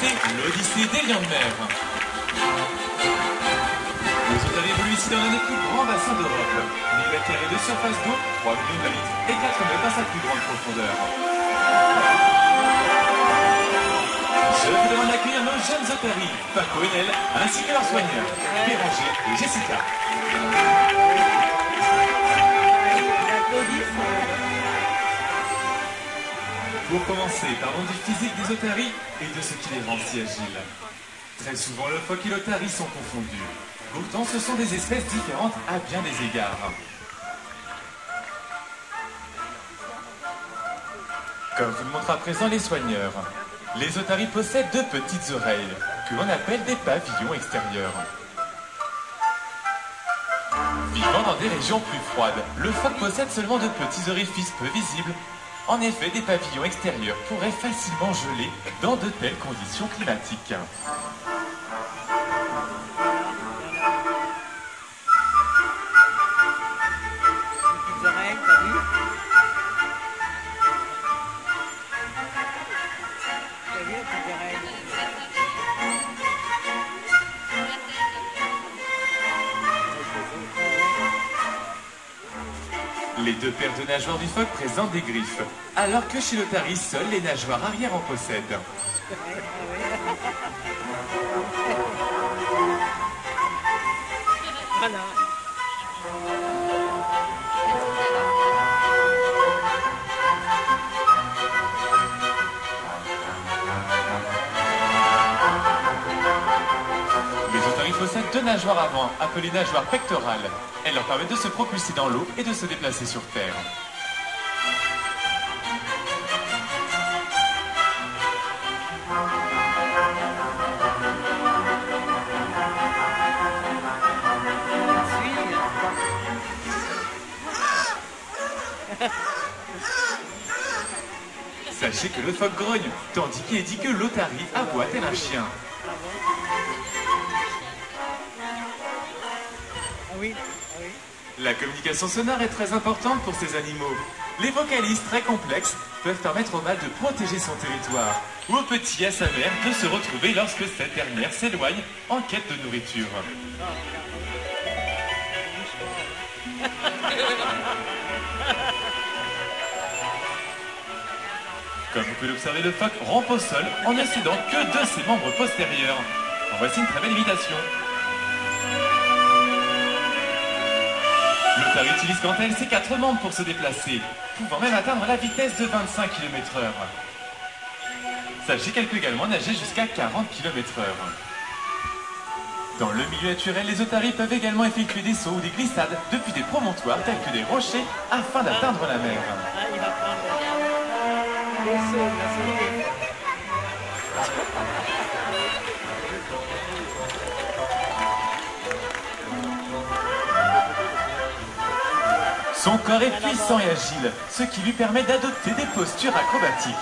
l'Odyssée des lions de mer. Les otaries évoluent ici dans l'un des plus grands bassins d'Europe. 1000 mètres carrés de surface d'eau, 3 millions de litres et 4 mètres à sa plus grande profondeur. Je vous demande d'accueillir nos jeunes otaries, Paco et Nel, ainsi que leurs soigneurs, Béranger et Jessica. Pour commencer, parlons du physique des otaries et de ce qui les rend si agiles. Très souvent, le phoque et l'otarie sont confondus. Pourtant, ce sont des espèces différentes à bien des égards. Comme vous le montrent à présent les soigneurs, les otaries possèdent de petites oreilles, que l'on appelle des pavillons extérieurs. Vivant dans des régions plus froides, le phoque possède seulement de petits orifices peu visibles. En effet, des pavillons extérieurs pourraient facilement geler dans de telles conditions climatiques. Deux paires de nageoires du phoque présentent des griffes, alors que chez l'otarie, seules les nageoires arrière en possèdent. Possèdent deux nageoires avant, appelées nageoires pectorales. Elles leur permettent de se propulser dans l'eau et de se déplacer sur Terre. Sachez que le phoque grogne, tandis qu'il est dit que l'otarie aboie tel un chien. Oui. La communication sonore est très importante pour ces animaux. Les vocalises très complexes peuvent permettre au mâle de protéger son territoire, ou au petit à sa mère de se retrouver lorsque cette dernière s'éloigne en quête de nourriture. Comme vous pouvez l'observer, le phoque rampe au sol en ne cédant que de ses membres postérieurs. Voici une très belle imitation. L'otarie utilise quant à elle ses quatre membres pour se déplacer, pouvant même atteindre la vitesse de 25 km/h. Sachez qu'elle peut également nager jusqu'à 40 km/h. Dans le milieu naturel, les otaries peuvent également effectuer des sauts ou des glissades depuis des promontoires tels que des rochers afin d'atteindre la mer. Son corps est puissant et agile, ce qui lui permet d'adopter des postures acrobatiques.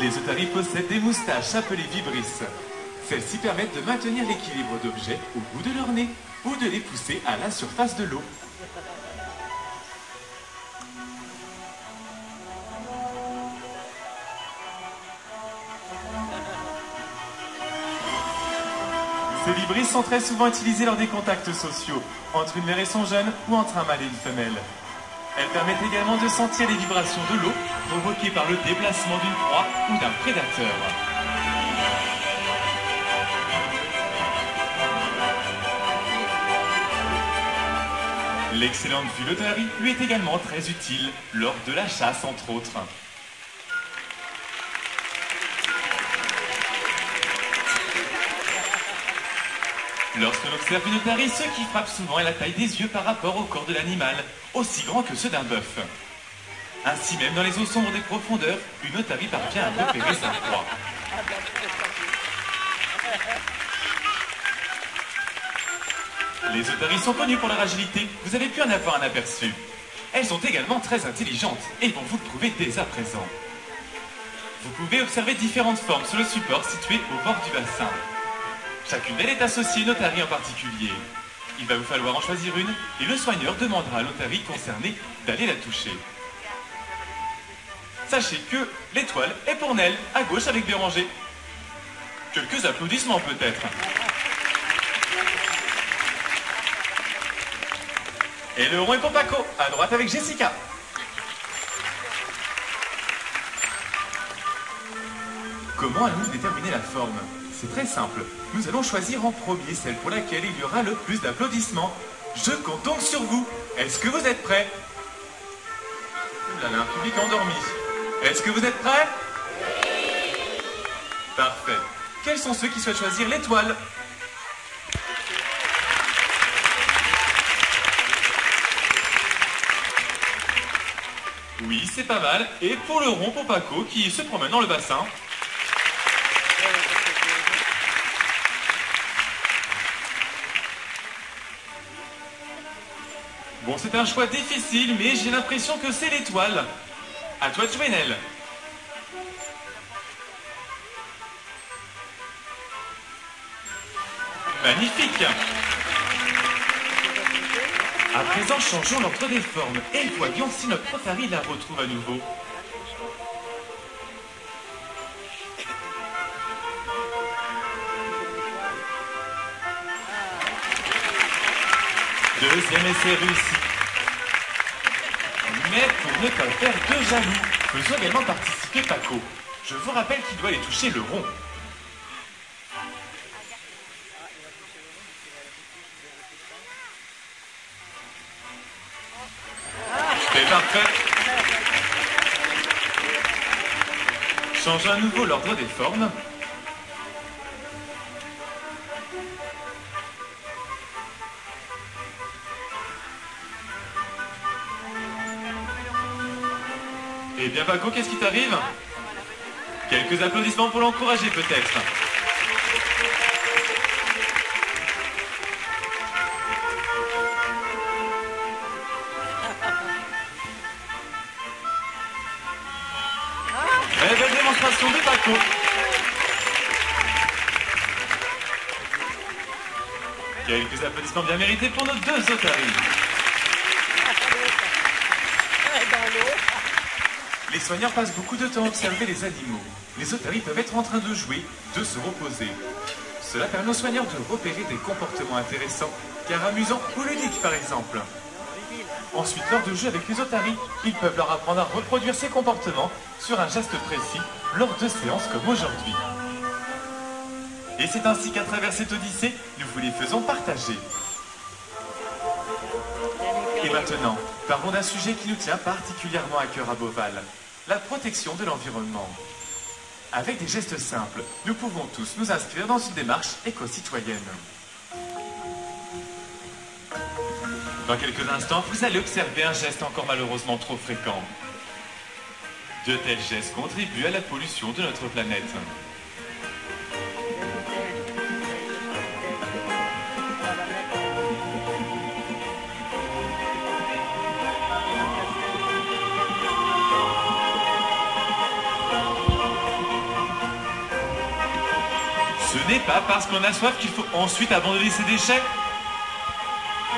Les otaries possèdent des moustaches appelées vibrisses. Celles-ci permettent de maintenir l'équilibre d'objets au bout de leur nez ou de les pousser à la surface de l'eau. Ces vibrisses sont très souvent utilisées lors des contacts sociaux, entre une mère et son jeune ou entre un mâle et une femelle. Elles permettent également de sentir les vibrations de l'eau provoquées par le déplacement d'une proie ou d'un prédateur. L'excellente vue lui est également très utile lors de la chasse entre autres. Lorsque l'on observe une otarie, ce qui frappe souvent est la taille des yeux par rapport au corps de l'animal, aussi grand que ceux d'un bœuf. Ainsi même, dans les eaux sombres des profondeurs, une otarie parvient à repérer sa proie. Les otaries sont connues pour leur agilité, vous avez pu en avoir un aperçu. Elles sont également très intelligentes et vont vous le prouver dès à présent. Vous pouvez observer différentes formes sur le support situé au bord du bassin. Chacune d'elles est associée à une otarie en particulier. Il va vous falloir en choisir une et le soigneur demandera à l'otarie concernée d'aller la toucher. Sachez que l'étoile est pour Nel, à gauche avec Béranger. Quelques applaudissements peut-être. Et le rond est pour Paco, à droite avec Jessica. Comment allons-nous déterminer la forme? C'est très simple. Nous allons choisir en premier celle pour laquelle il y aura le plus d'applaudissements. Je compte donc sur vous. Est-ce que vous êtes prêts? Ouh là là, un public endormi. Est-ce que vous êtes prêts? Parfait. Quels sont ceux qui souhaitent choisir l'étoile? Oui, c'est pas mal. Et pour le rond, pour Paco, qui se promène dans le bassin. Bon, c'est un choix difficile, mais j'ai l'impression que c'est l'étoile. À toi de jouer, Nel. Magnifique À présent, changeons l'ordre des et voyons si notre Otari la retrouve à nouveau. Deuxième essai réussi. Mais pour ne pas faire de jaloux, faisons également participer Paco. Je vous rappelle qu'il doit aller toucher le rond. C'est parfait. Changeons à nouveau l'ordre des formes. Bien Paco, qu'est-ce qui t'arrive? Quelques applaudissements pour l'encourager peut-être. Très belle démonstration de Paco. Quelques applaudissements bien mérités pour nos deux otaries. Dans l'eau. Les soigneurs passent beaucoup de temps à observer les animaux. Les otaries peuvent être en train de jouer, de se reposer. Cela permet aux soigneurs de repérer des comportements intéressants, car amusants ou ludiques par exemple. Ensuite, lors de jeux avec les otaries, ils peuvent leur apprendre à reproduire ces comportements sur un geste précis lors de séances comme aujourd'hui. Et c'est ainsi qu'à travers cette odyssée, nous vous les faisons partager. Et maintenant, parlons d'un sujet qui nous tient particulièrement à cœur à Beauval, la protection de l'environnement. Avec des gestes simples, nous pouvons tous nous inscrire dans une démarche éco-citoyenne. Dans quelques instants, vous allez observer un geste encore malheureusement trop fréquent. De tels gestes contribuent à la pollution de notre planète. Pas parce qu'on a soif qu'il faut ensuite abandonner ses déchets.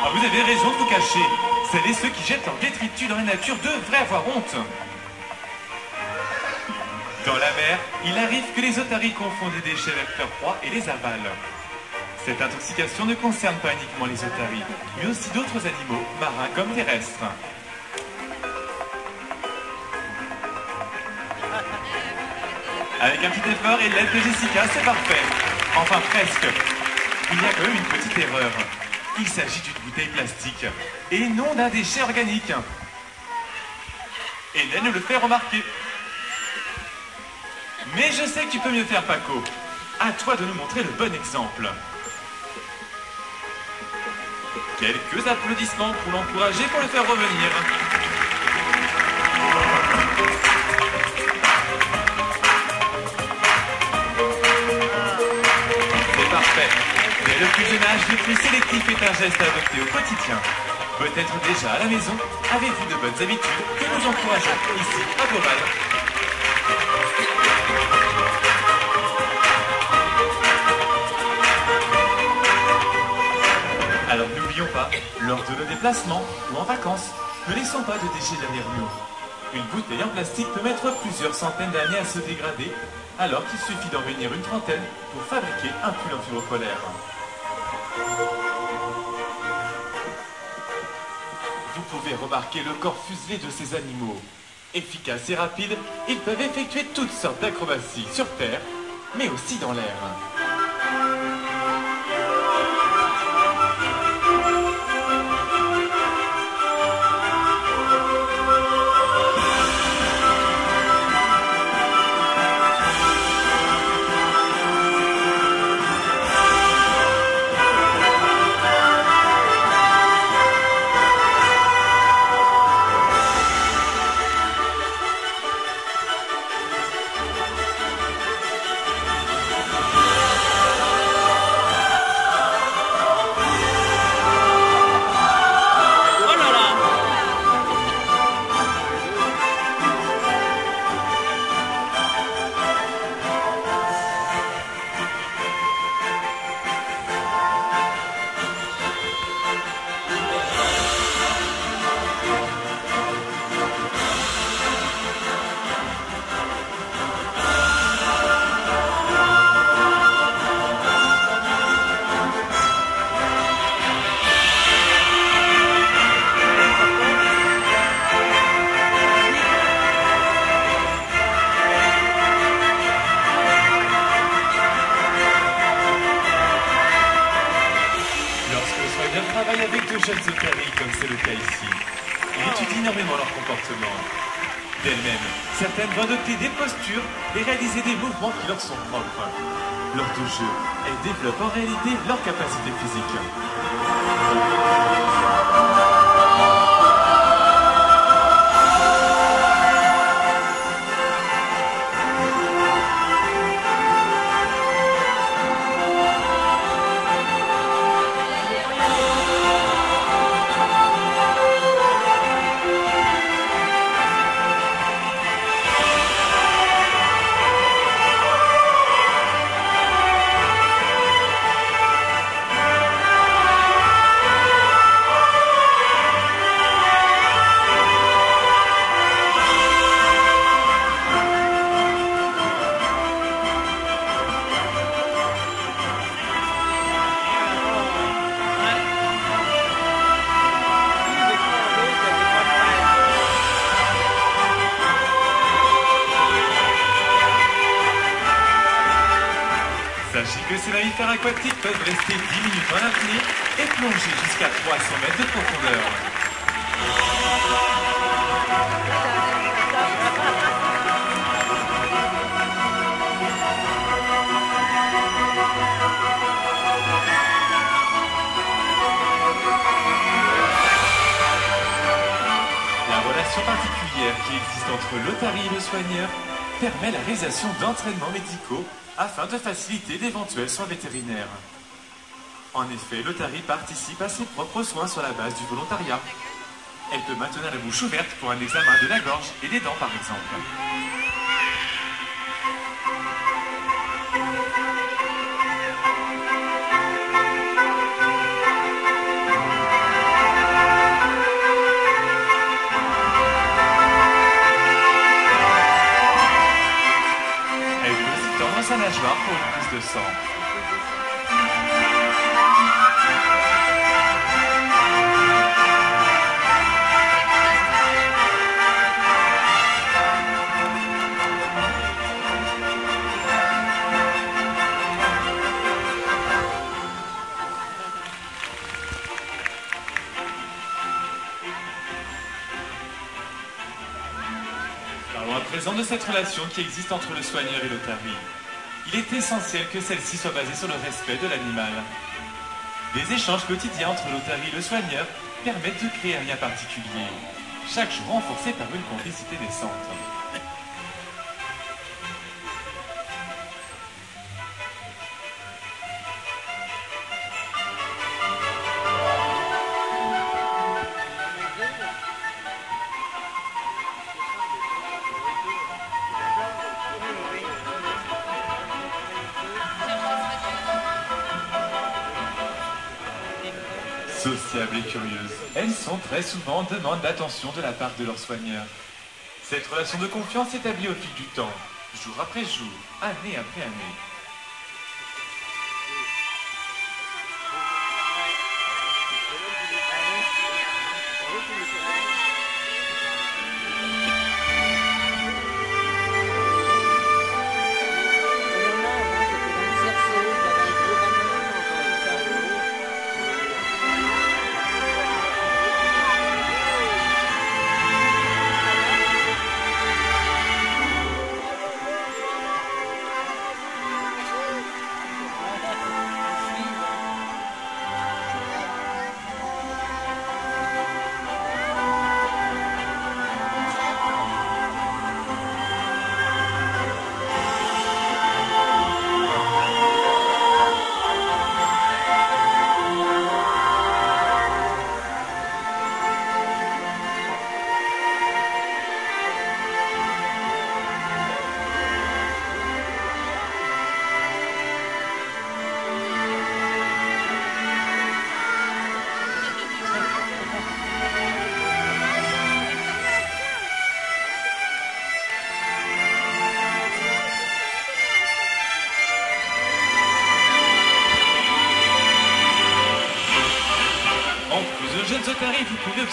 Ah, vous avez raison de vous cacher. Celles et ceux qui jettent leur détritus dans la nature devraient avoir honte. Dans la mer, il arrive que les otaries confondent des déchets avec leur proie et les avalent. Cette intoxication ne concerne pas uniquement les otaries, mais aussi d'autres animaux, marins comme terrestres. Avec un petit effort et l'aide de Jessica, c'est parfait. Enfin presque. Il y a quand même une petite erreur. Il s'agit d'une bouteille plastique et non d'un déchet organique. Nous le fait remarquer. Mais je sais que tu peux mieux faire, Paco. À toi de nous montrer le bon exemple. Quelques applaudissements pour l'encourager, pour le faire revenir. Plus jeune âge, le plus sélectif est un geste adopté au quotidien. Peut-être déjà à la maison, avez-vous de bonnes habitudes que nous encourageons ici à Beauval. Alors n'oubliez repas, lors de nos déplacements ou en vacances, ne laissons pas de déchets derrière nous. Une bouteille en plastique peut mettre plusieurs centaines d'années à se dégrader, alors qu'il suffit d'en réunir une trentaine pour fabriquer un pull polaire. Vous pouvez remarquer le corps fuselé de ces animaux. Efficaces et rapides, ils peuvent effectuer toutes sortes d'acrobaties sur terre, mais aussi dans l'air. qui leur sont propres. lors de jeu, elles développent en réalité leur capacité physique. Aquatiques peuvent rester 10 minutes en apnée et plonger jusqu'à 300 mètres de profondeur. La relation particulière qui existe entre l'otarie et le soigneur permet la réalisation d'entraînements médicaux afin de faciliter d'éventuels soins vétérinaires. En effet, l'Otari participe à ses propres soins sur la base du volontariat. Elle peut maintenir la bouche ouverte pour un examen de la gorge et des dents par exemple. Nageoire pour une prise de sang. Parlons à présent de cette relation qui existe entre le soigneur et l'otarie il est essentiel que celle-ci soit basée sur le respect de l'animal. Des échanges quotidiens entre l'otarie et le soigneur permettent de créer un lien particulier, chaque jour renforcé par une complicité naissante. Elles sont très souvent en demande d'attention de la part de leurs soigneurs. Cette relation de confiance s'établit au fil du temps, jour après jour, année après année.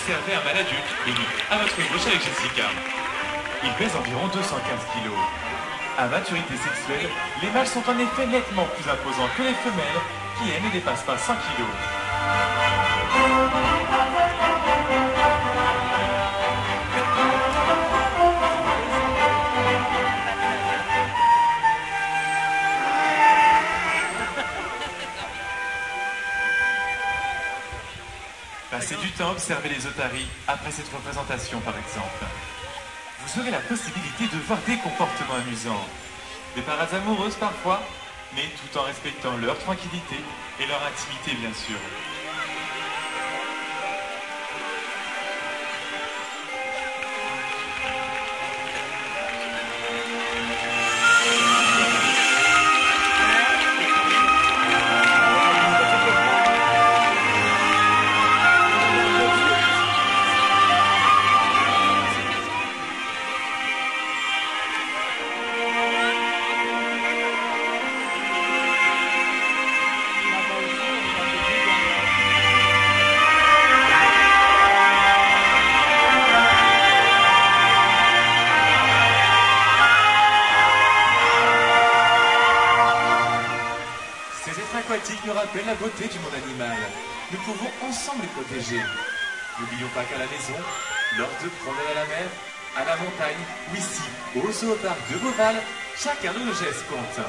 Observer un adulte, Amy, à votre gauche avec Jessica. Il pèse environ 215 kg. À maturité sexuelle, les mâles sont en effet nettement plus imposants que les femelles, qui elles ne dépassent pas 100 kg. Observer les otaries après cette représentation, par exemple. Vous aurez la possibilité de voir des comportements amusants, des parades amoureuses parfois, mais tout en respectant leur tranquillité et leur intimité, bien sûr. Ensemble les protéger. N'oublions pas qu'à la maison, lors de promenades à la mer, à la montagne ou ici, au zooparc de Beauval, chacun de nos gestes compte.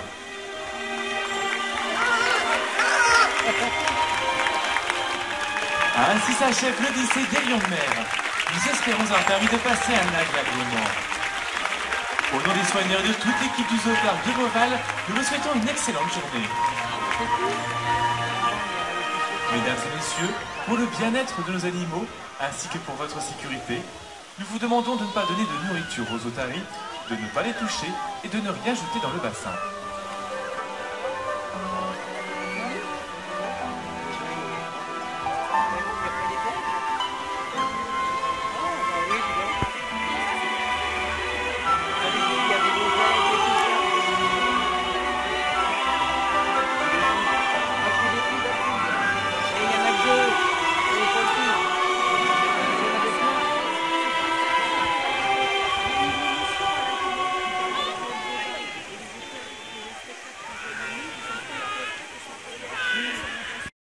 Ainsi s'achève l'Odyssée des lions de mer. Nous espérons avoir permis de passer un agréable moment. Au nom des soigneurs et de toute l'équipe du zooparc de Beauval, nous vous souhaitons une excellente journée. Mesdames et messieurs, pour le bien-être de nos animaux, ainsi que pour votre sécurité, nous vous demandons de ne pas donner de nourriture aux otaries, de ne pas les toucher et de ne rien jeter dans le bassin.